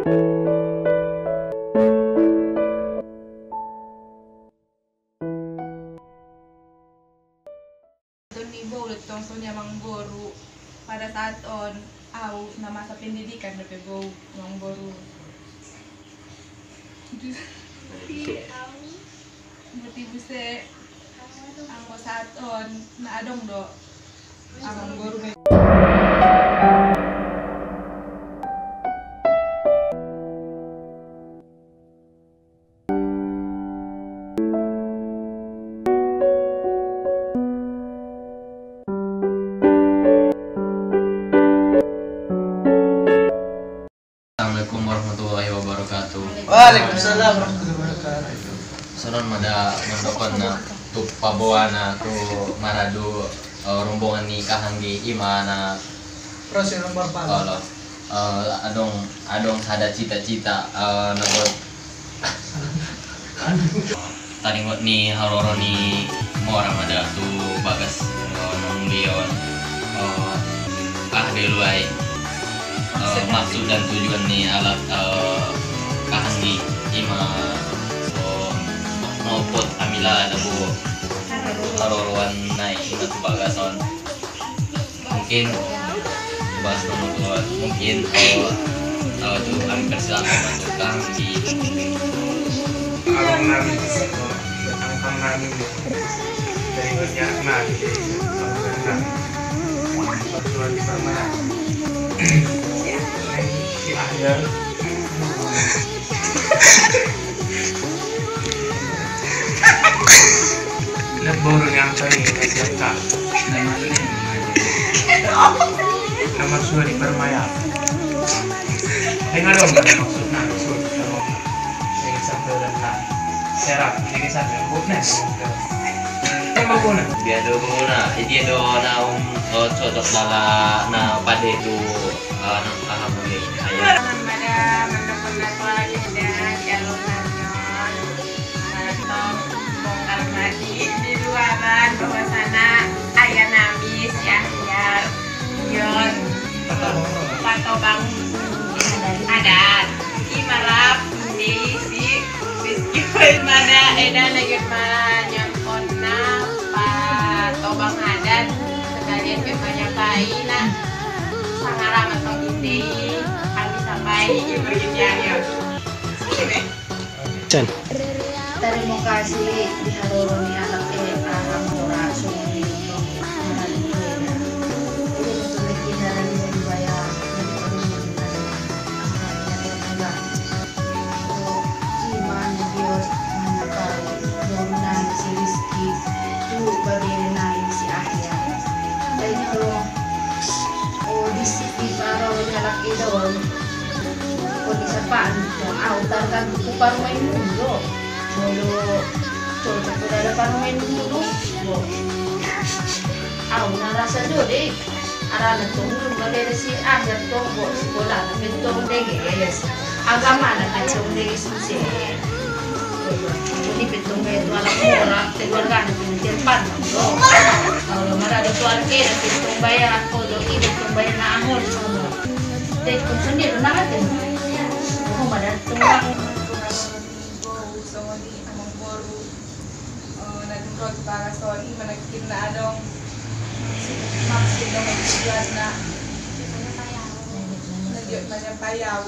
Doon ni Bowlet tong so niya mang boru. Para sa aton aw na masa pendidikan na pego mang boru. Buti buse ang mo sa aton na adong do ang mang tu pabawa na tu maradu uh, rombongan ni kahanggi ima na Proses nomor kalau uh, adong adong sada cita-cita uh, nabot tadi ngot ni haroro ni mo orang mada tu bagas uh, nang leon. Uh, ah deluai uh, maksud dan tujuan ni alat uh, kahanggi ima so maupot amila na bu haroroan na ina tu bagason mungkin bahas teman mungkin uh, uh, tu kami persilakan masuk kahanggi Abang namin dito, ang pang namin dito. Dari banyak. Pagsuan di Parmana. Si Ahyar. Nagboro niya ang kayo, kasi ka. Nomor suha di Parmaya. Dengar dong, ada maksud nah, maksud Sige sampai ulan na. Serap, sige sampai buk na. Tama ko na. dia do muna dia do na um cocok lala na pade tu uh, ayah luaran bawah sana ayah namis Yahyar Yon Pato Bang Adat Imarap Desi Biskit Mana Edan Legit Manyak Kona Pato Bang Adat Sekalian banyak kaina Sangaram atau hindi kami sampai ibu ya. Terima kasih diharoro ni anak kan kupar main mundo Bolo cocok ko dala pa main mundo bo aw narasa do de arana tong malere si ajar tong bo sekolah na bentong dege yes agama kan tong dege susi ini bentong gaya tu alam mora teluar kan pintir pan kalau mara ada tuan ke na bentong bayar ako do i bentong bayar na ahon Dek kung sendiri na natin. Kung madatong lang so ni among boru uh, nagkrot para sa i managkin na adong maksud ng magtujuan na nagyot na niya payaw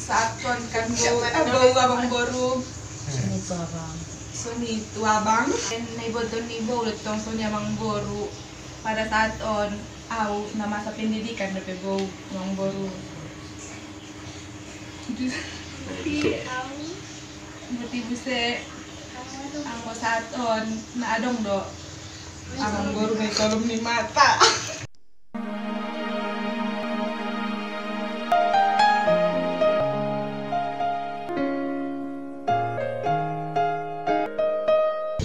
sa aton kan go abaw abang boru Sunit ko abang. so ni tuabang naiboton ni Bowlet tong so niya mang boru para sa aton aw na masa pendidikan na pego mang boru Buti buse ang mo sa aton na adong do ang boru may kolom ni mata.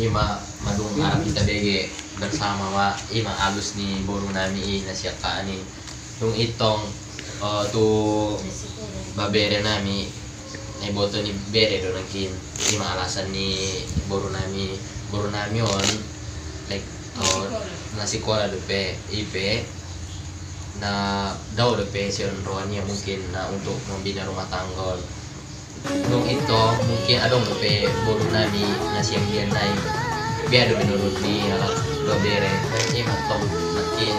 Ima madung arap kita bege bersama wa ima alus ni boru nami i nasiaka ni yung itong uh, tu babere nami na boto ni bere do nagkin ima alasan ni boru nami boru nami on like uh, nasi kola do pe. Ipe na daw de pensiun rohania mungkin na untuk membina rumah tangga. Nung itu mungkin ada nggak pe bolu nami nasi yang dia naik. Biar ada menurut di alat dua bere kayaknya matong makin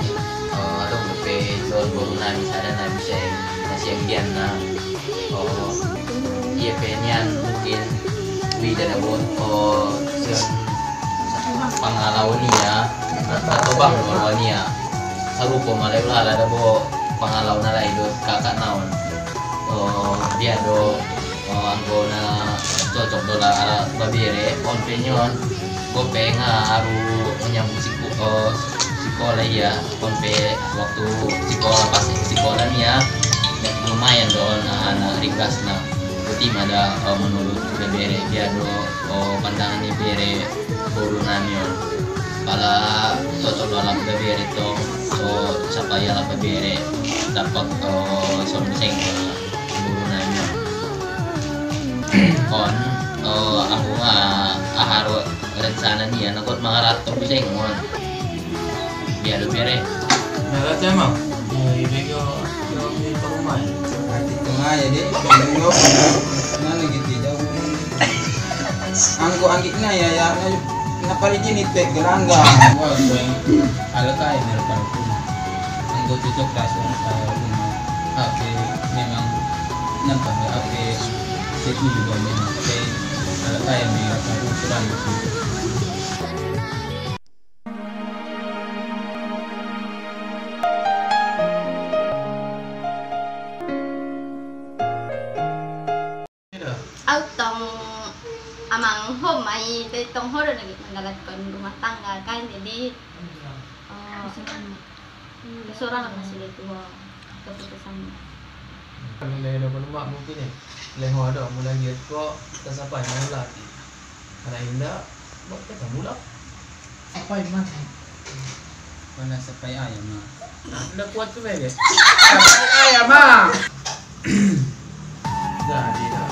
ada nggak pe jual bolu nami sana nami saya nasi yang dia na oh iya penyan mungkin oh sian pangalaw niya atau bang niya sarupo malay wala ada bo pangalaw na lay do kakak naon. Oh dia do oh anggo na cocok do la ala babire on penyon go pe nga aru menyambung siku oh sekolah ya on pe waktu sekolah pas sekolah niya lumayan do na anak ringkas na tim ada oh, menurut babire dia do oh pandangan bere buru namion pala cocok dalam babire itu so siapa ya lah babire dapat oh solusi buru namion kon oh aku ah aharo rencana nih anak kot mangarat to bisa ngon biar lu bere Nara tema. Ya, ibu yo yo di rumah. Hati tengah ya deh, bingung Mana gitu jauh. Angko angkit na ya. Ya napali ini pek gerangga. Wah, ala kaya parku. Angko cocok rumah. Ape memang nampak ya. Ape setu juga memang ala kaya mereka parku ay tay tong horo lagi manggalat kon rumah tangga kan jadi oh kesurangan masih itu keputusan Kami lain dapat lemak mungkin ni. Lain ada mula dia kok tak sampai mula. Karena indah, buat kita mula. Apa yang mana? Mana sampai ayam mah. Dah kuat tu dia. Ayah mah. Jadi dah.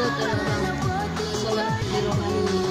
nak jago botol abang Sobat di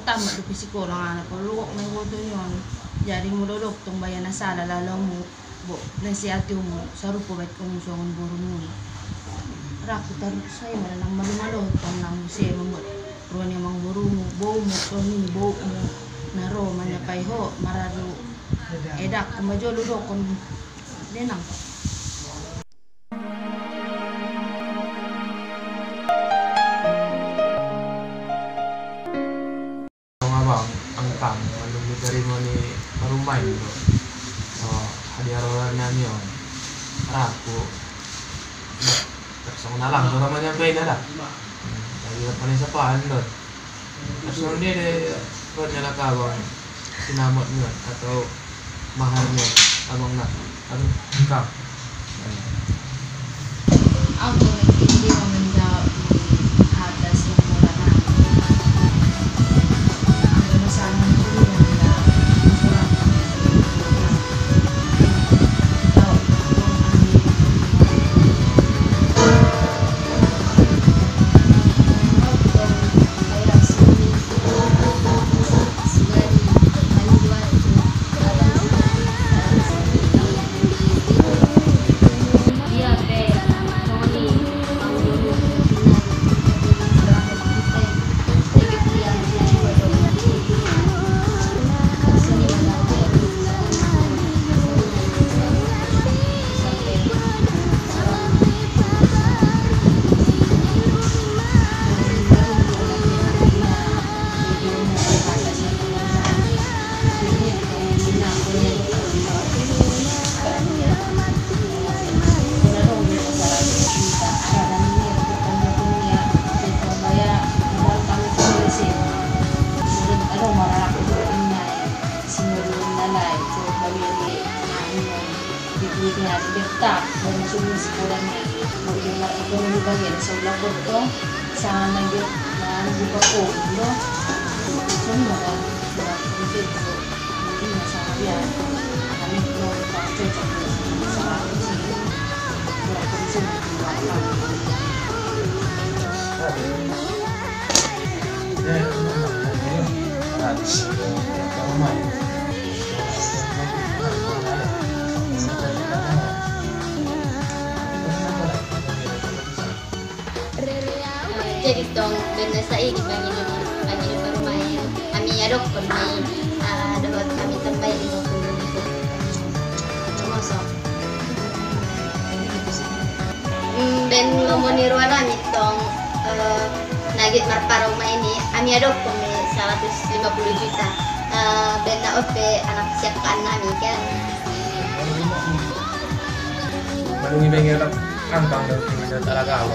na baru tamat do psikola nga na ko luwak may wodo yon jadi mo dodok tong bayan na sala lalaw mo bo na si ate mo sa rupo bait ko mo songon boro mo raku tarut saya malang malumalo tong na mo siya mo Ruan yang mang buru mo bau mo soni bau mo naro manya pai ho marado edak kumajo ludo kon denang anong dari mo ni marumay mo. So, hadi arawan namin yun. Rapo. Tapos ako na lang, doon naman yung pwede na. Lagi na pa rin sa paan doon. Tapos nung hindi, de, road nila kabang sinamot mo yun. Atau mahal mo yun. Abang na. Ano? Kam. Ako mo man daw di bagian sebelah foto, sangat lagi, nah buka kondo, semua kan, surat itu, ini sama dia, kami mau tak cocok, sama sini, surat konsum jadi saya di bagi di bagi di rumah yang kami kami tulong itu termasuk Hmm, ben memonirwa namin tong eh, nagit marpara rumah ini kami kon may 150 juta. Eh, ben na anak namin kan? Malungi ba yung kantang daw tingin na talaga ako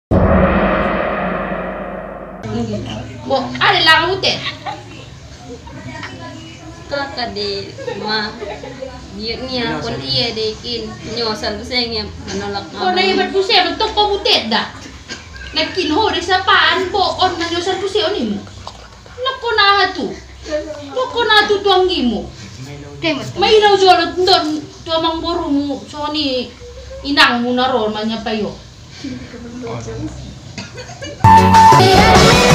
Bo, ada lang ute. kakak di ma dia niya kon iya de kin nyosan ko sa nga manolak Ko na ibat pusi, bentuk ko butet da. Nagkinho rin sa paan po, on man yung sa pusi onin mo. Nako na hatu. Nako na hatu tuanggi mo. May ilaw jolot doon, tuamang buru mo, so ni inang mo na payo. oh